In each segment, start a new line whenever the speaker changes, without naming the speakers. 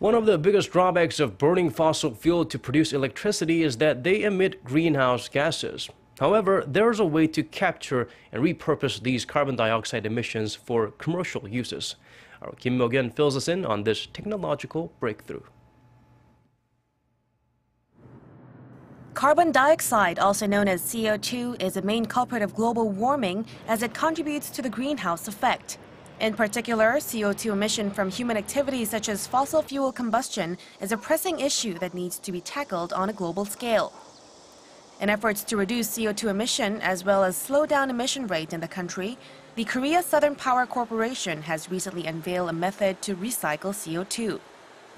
One of the biggest drawbacks of burning fossil fuel to produce electricity is that they emit greenhouse gases. However, there is a way to capture and repurpose these carbon dioxide emissions for commercial uses. Our Kim Mok-yeon fills us in on this technological breakthrough.
Carbon dioxide, also known as CO2, is a main culprit of global warming as it contributes to the greenhouse effect. In particular, CO2 emission from human activities such as fossil fuel combustion is a pressing issue that needs to be tackled on a global scale. In efforts to reduce CO2 emission as well as slow down emission rate in the country, the Korea Southern Power Corporation has recently unveiled a method to recycle CO2.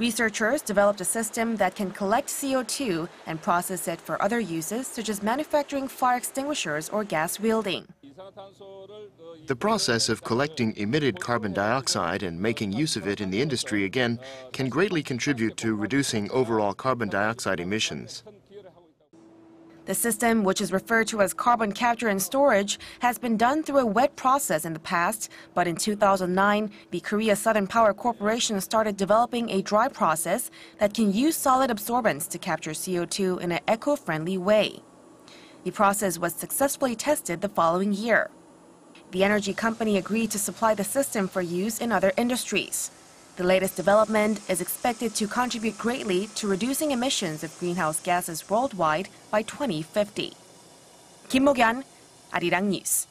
Researchers developed a system that can collect CO2 and process it for other uses such as manufacturing fire extinguishers or gas welding.
The process of collecting emitted carbon dioxide and making use of it in the industry again can greatly contribute to reducing overall carbon dioxide emissions.
The system, which is referred to as carbon capture and storage, has been done through a wet process in the past, but in 2009, the Korea Southern Power Corporation started developing a dry process that can use solid absorbents to capture CO2 in an eco-friendly way. The process was successfully tested the following year. The energy company agreed to supply the system for use in other industries. The latest development is expected to contribute greatly to reducing emissions of greenhouse gases worldwide by 2050. Kim Mok-yeon, Arirang News.